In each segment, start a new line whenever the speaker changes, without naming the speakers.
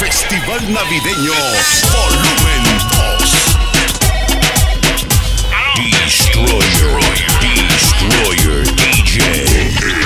Festival Navideño Volumen 2. Destroyer, Destroyer DJ.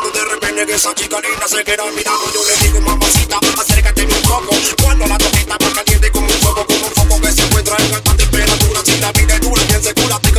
Cuando
de repente que esa chica linda se queda mirando, pues yo le digo, mamacita, acércate un poco. Cuando la toquita va caliente como un fuego, como un foco que se encuentra en alta temperatura. Si la vida es dura, bien segura, te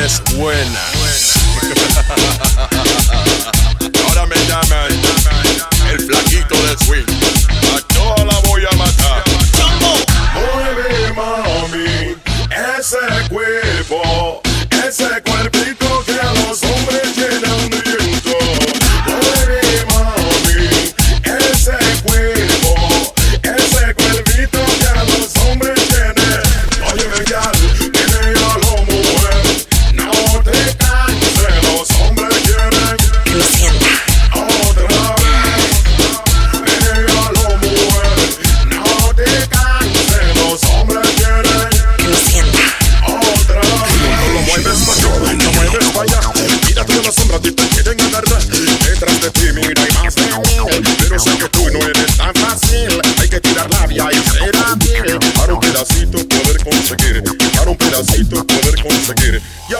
ves buena.
escapar un pedacito y poder conseguir. Yo,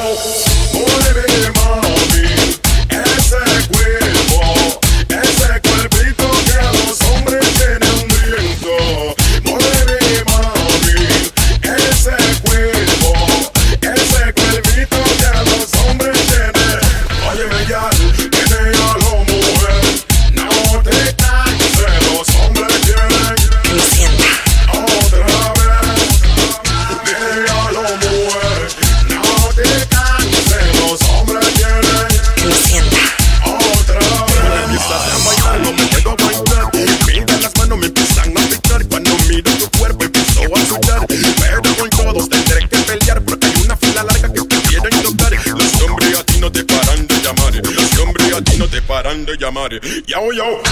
Yo, yo,